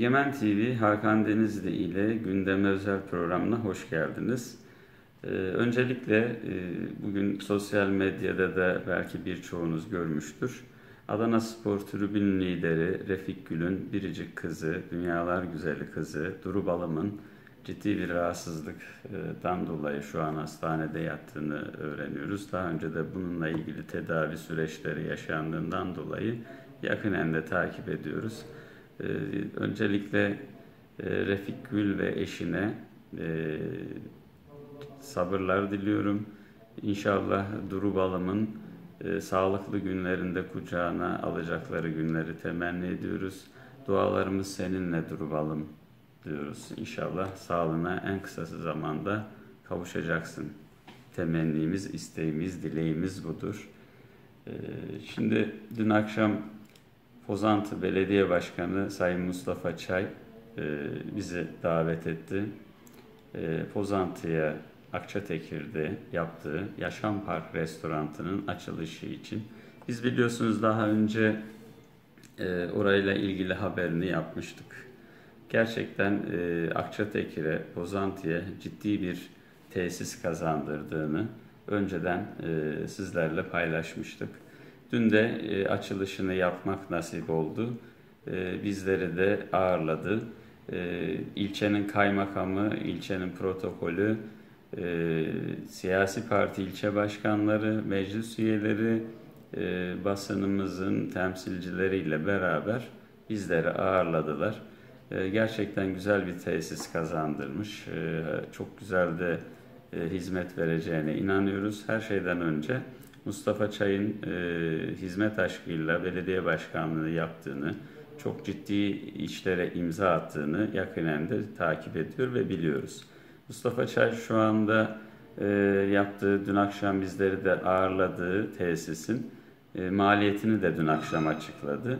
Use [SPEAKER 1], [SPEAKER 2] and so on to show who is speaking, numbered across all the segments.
[SPEAKER 1] Egemen TV Hakan Denizli ile gündeme özel programına hoş geldiniz. Ee, öncelikle e, bugün sosyal medyada da belki birçoğunuz görmüştür. Adana Spor Tribün lideri Refik Gül'ün biricik kızı, dünyalar güzeli kızı Duru Balım'ın ciddi bir rahatsızlıktan dolayı şu an hastanede yattığını öğreniyoruz. Daha önce de bununla ilgili tedavi süreçleri yaşandığından dolayı yakinen de takip ediyoruz. Ee, öncelikle e, Refik Gül ve eşine e, sabırlar diliyorum. İnşallah Duru Balım'ın e, sağlıklı günlerinde kucağına alacakları günleri temenni ediyoruz. Dualarımız seninle Duru Balım diyoruz. İnşallah sağlığına en kısa zamanda kavuşacaksın. Temennimiz, isteğimiz, dileğimiz budur. Ee, şimdi dün akşam Pozantı Belediye Başkanı Sayın Mustafa Çay e, bizi davet etti. E, Pozantı'ya Akçatekir'de yaptığı Yaşam Park Restorantı'nın açılışı için. Biz biliyorsunuz daha önce e, orayla ilgili haberini yapmıştık. Gerçekten e, Akçatekir'e, Pozantı'ya ciddi bir tesis kazandırdığını önceden e, sizlerle paylaşmıştık. Dün de e, açılışını yapmak nasip oldu. E, bizleri de ağırladı. E, ilçenin kaymakamı, ilçenin protokolü, e, siyasi parti ilçe başkanları, meclis üyeleri, e, basınımızın temsilcileriyle beraber bizleri ağırladılar. E, gerçekten güzel bir tesis kazandırmış. E, çok güzel de e, hizmet vereceğine inanıyoruz. Her şeyden önce Mustafa Çay'ın e, hizmet aşkıyla belediye başkanlığı yaptığını, çok ciddi işlere imza attığını yakinen de takip ediyor ve biliyoruz. Mustafa Çay şu anda e, yaptığı, dün akşam bizleri de ağırladığı tesisin e, maliyetini de dün akşam açıkladı.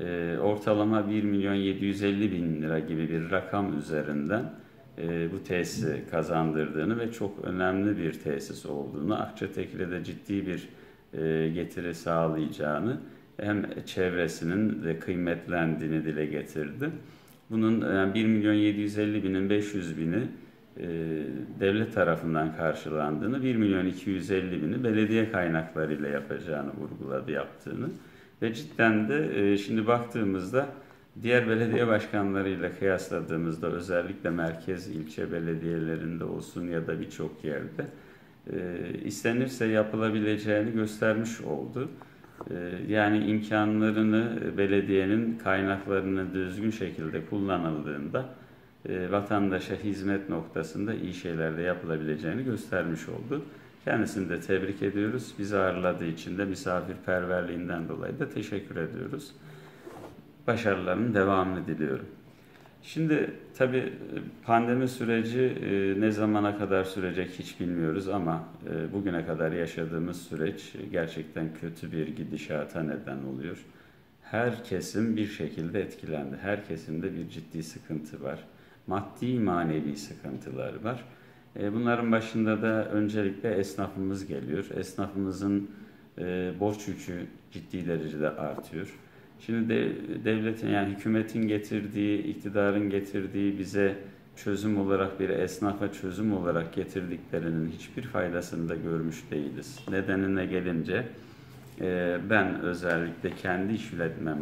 [SPEAKER 1] E, ortalama 1 milyon 750 bin lira gibi bir rakam üzerinden e, bu tesisi kazandırdığını ve çok önemli bir tesis olduğunu, Akçatekir'e de ciddi bir e, getiri sağlayacağını hem çevresinin de kıymetlendiğini dile getirdi. Bunun yani 1 milyon 750 binin 500 bini e, devlet tarafından karşılandığını, 1 milyon 250 bini belediye kaynaklarıyla yapacağını vurguladı yaptığını. Ve cidden de e, şimdi baktığımızda Diğer belediye başkanlarıyla kıyasladığımızda özellikle merkez ilçe belediyelerinde olsun ya da birçok yerde e, istenirse yapılabileceğini göstermiş oldu. E, yani imkanlarını belediyenin kaynaklarını düzgün şekilde kullanıldığında e, vatandaşa hizmet noktasında iyi şeyler de yapılabileceğini göstermiş oldu. Kendisini de tebrik ediyoruz. Bizi ağırladığı için de misafirperverliğinden dolayı da teşekkür ediyoruz başarılarının devamını diliyorum. Şimdi tabi pandemi süreci e, ne zamana kadar sürecek hiç bilmiyoruz ama e, bugüne kadar yaşadığımız süreç gerçekten kötü bir gidişata neden oluyor. Her kesim bir şekilde etkilendi. Her kesimde bir ciddi sıkıntı var. Maddi manevi sıkıntılar var. E, bunların başında da öncelikle esnafımız geliyor. Esnafımızın borç yükü ciddi derecede artıyor. Şimdi de, devletin yani hükümetin getirdiği, iktidarın getirdiği bize çözüm olarak bir esnafa çözüm olarak getirdiklerinin hiçbir faydasını da görmüş değiliz. Nedenine gelince e, ben özellikle kendi işletmem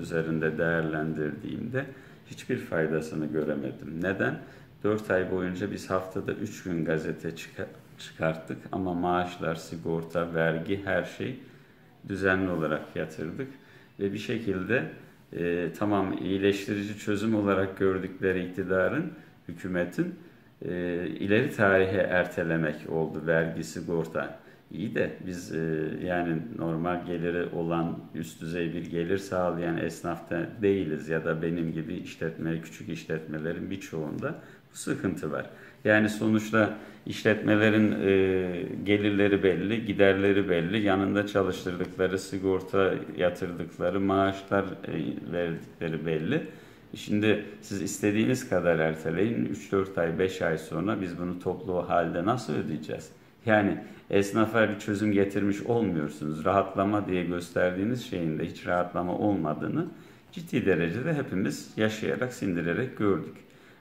[SPEAKER 1] üzerinde değerlendirdiğimde hiçbir faydasını göremedim. Neden? 4 ay boyunca biz haftada 3 gün gazete çıkarttık ama maaşlar, sigorta, vergi her şey düzenli olarak yatırdık ve bir şekilde e, tamam iyileştirici çözüm olarak gördükleri iktidarın, hükümetin e, ileri tarihe ertelemek oldu vergi, sigorta. İyi de biz e, yani normal geliri olan üst düzey bir gelir sağlayan esnafta değiliz ya da benim gibi işletme, küçük işletmelerin birçoğunda sıkıntı var. Yani sonuçta işletmelerin e, gelirleri belli, giderleri belli, yanında çalıştırdıkları sigorta yatırdıkları maaşlar e, verdikleri belli. Şimdi siz istediğiniz kadar erteleyin 3-4 ay 5 ay sonra biz bunu toplu halde nasıl ödeyeceğiz? Yani esnafa bir çözüm getirmiş olmuyorsunuz. Rahatlama diye gösterdiğiniz şeyin de hiç rahatlama olmadığını ciddi derecede hepimiz yaşayarak, sindirerek gördük.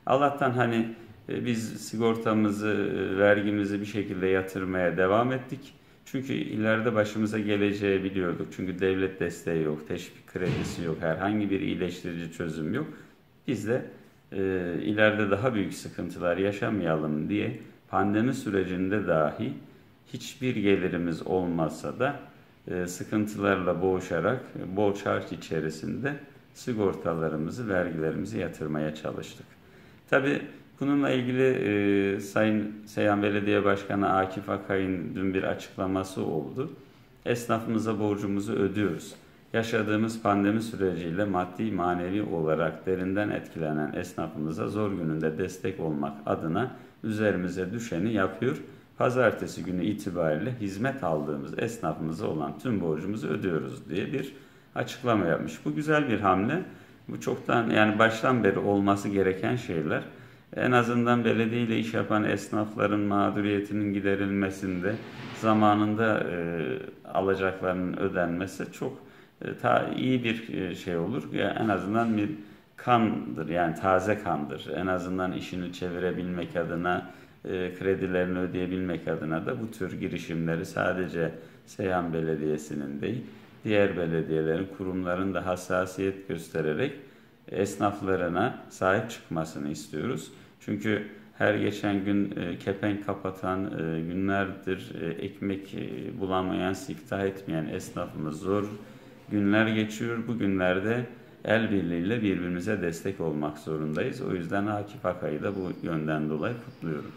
[SPEAKER 1] Allah'tan hani e, biz sigortamızı, e, vergimizi bir şekilde yatırmaya devam ettik. Çünkü ileride başımıza geleceği biliyorduk. Çünkü devlet desteği yok, teşvik kredisi yok, herhangi bir iyileştirici çözüm yok. Biz de e, ileride daha büyük sıkıntılar yaşamayalım diye pandemi sürecinde dahi hiçbir gelirimiz olmasa da e, sıkıntılarla boğuşarak borç harç içerisinde sigortalarımızı, vergilerimizi yatırmaya çalıştık. Tabi bununla ilgili e, Sayın Seyhan Belediye Başkanı Akif Akay'ın dün bir açıklaması oldu. Esnafımıza borcumuzu ödüyoruz. Yaşadığımız pandemi süreciyle maddi manevi olarak derinden etkilenen esnafımıza zor gününde destek olmak adına üzerimize düşeni yapıyor. Pazartesi günü itibariyle hizmet aldığımız esnafımıza olan tüm borcumuzu ödüyoruz diye bir açıklama yapmış. Bu güzel bir hamle. Bu çoktan yani baştan beri olması gereken şeyler. En azından belediye ile iş yapan esnafların mağduriyetinin giderilmesinde zamanında e, alacaklarının ödenmesi çok e, ta, iyi bir e, şey olur. Yani en azından bir kandır yani taze kandır. En azından işini çevirebilmek adına e, kredilerini ödeyebilmek adına da bu tür girişimleri sadece Seyhan Belediyesi'nin değil diğer belediyelerin, kurumların da hassasiyet göstererek esnaflarına sahip çıkmasını istiyoruz. Çünkü her geçen gün e, kepenk kapatan, e, günlerdir e, ekmek bulamayan, siftah etmeyen esnafımız zor günler geçiyor. Bu günlerde el birliğiyle birbirimize destek olmak zorundayız. O yüzden Akif Akay'ı da bu yönden dolayı kutluyorum.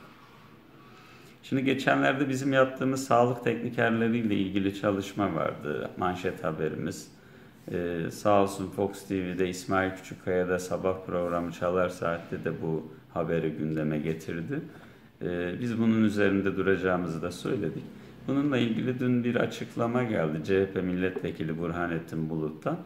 [SPEAKER 1] Şimdi geçenlerde bizim yaptığımız sağlık teknikerleriyle ilgili çalışma vardı. Manşet haberimiz. Ee, sağ olsun Fox TV'de İsmail Küçükkaya'da sabah programı Çalar Saat'te de bu haberi gündeme getirdi. Ee, biz bunun üzerinde duracağımızı da söyledik. Bununla ilgili dün bir açıklama geldi CHP milletvekili Burhanettin Bulut'tan.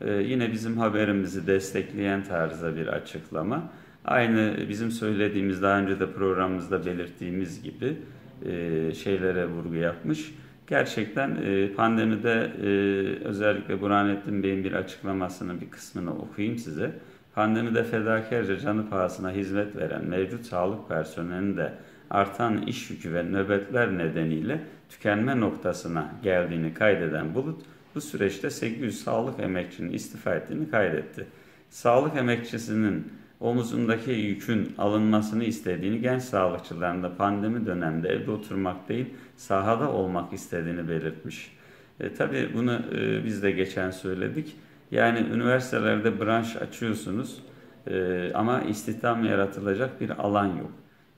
[SPEAKER 1] Ee, yine bizim haberimizi destekleyen tarzda bir açıklama. Aynı bizim söylediğimiz daha önce de programımızda belirttiğimiz gibi e, şeylere vurgu yapmış. Gerçekten e, pandemide e, özellikle Burhanettin Bey'in bir açıklamasının bir kısmını okuyayım size. Pandemide fedakarca canı pahasına hizmet veren mevcut sağlık personelinin de artan iş yükü ve nöbetler nedeniyle tükenme noktasına geldiğini kaydeden Bulut, bu süreçte 800 sağlık emekçinin istifa ettiğini kaydetti. Sağlık emekçisinin omuzundaki yükün alınmasını istediğini, genç sağlıkçıların da pandemi döneminde evde oturmak değil, sahada olmak istediğini belirtmiş. E, tabii bunu e, biz de geçen söyledik. Yani üniversitelerde branş açıyorsunuz e, ama istihdam yaratılacak bir alan yok.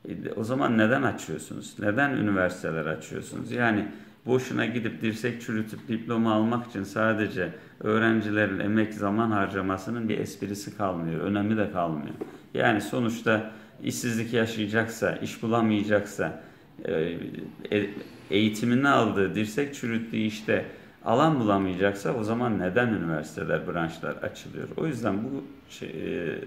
[SPEAKER 1] E, o zaman neden açıyorsunuz? Neden üniversiteler açıyorsunuz? Yani boşuna gidip dirsek çürütüp diploma almak için sadece öğrencilerin emek zaman harcamasının bir esprisi kalmıyor, önemi de kalmıyor. Yani sonuçta işsizlik yaşayacaksa, iş bulamayacaksa, e, e, eğitimini aldığı, dirsek çürüttüğü işte alan bulamayacaksa o zaman neden üniversiteler, branşlar açılıyor? O yüzden bu şey,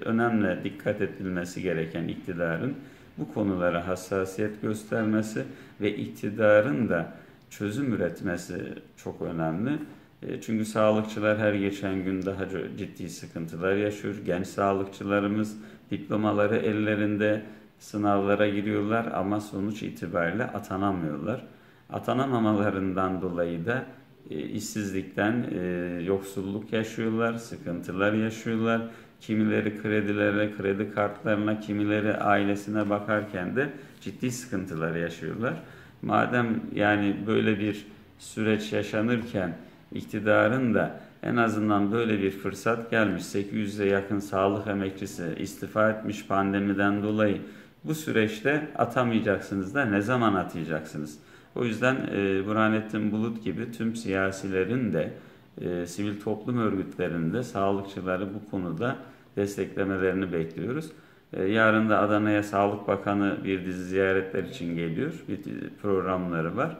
[SPEAKER 1] önemli dikkat edilmesi gereken iktidarın bu konulara hassasiyet göstermesi ve iktidarın da çözüm üretmesi çok önemli. E, çünkü sağlıkçılar her geçen gün daha ciddi sıkıntılar yaşıyor. Genç sağlıkçılarımız diplomaları ellerinde sınavlara giriyorlar ama sonuç itibariyle atanamıyorlar. Atanamamalarından dolayı da e, işsizlikten e, yoksulluk yaşıyorlar, sıkıntılar yaşıyorlar. Kimileri kredilere, kredi kartlarına, kimileri ailesine bakarken de ciddi sıkıntılar yaşıyorlar. Madem yani böyle bir süreç yaşanırken iktidarın da en azından böyle bir fırsat gelmiş. 800'e yakın sağlık emekçisi istifa etmiş pandemiden dolayı. Bu süreçte atamayacaksınız da ne zaman atayacaksınız? O yüzden e, Burhanettin Bulut gibi tüm siyasilerin de e, sivil toplum örgütlerinde sağlıkçıları bu konuda desteklemelerini bekliyoruz. E, yarın da Adana'ya Sağlık Bakanı bir dizi ziyaretler için geliyor. Bir programları var.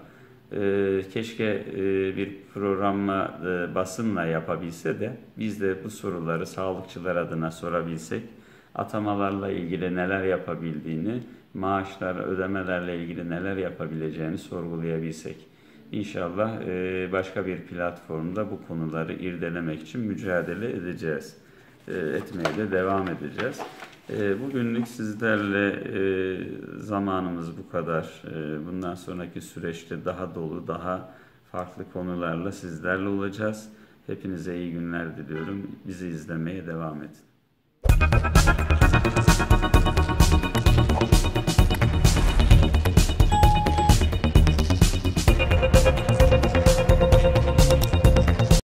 [SPEAKER 1] E, keşke e, bir programla basınla yapabilse de biz de bu soruları sağlıkçılar adına sorabilsek, atamalarla ilgili neler yapabildiğini, maaşlar, ödemelerle ilgili neler yapabileceğini sorgulayabilsek. İnşallah başka bir platformda bu konuları irdelemek için mücadele edeceğiz. e, etmeye de devam edeceğiz. Ee, bugünlük sizlerle e, zamanımız bu kadar. Ee, bundan sonraki süreçte daha dolu, daha farklı konularla sizlerle olacağız. Hepinize iyi günler diliyorum. Bizi izlemeye devam edin.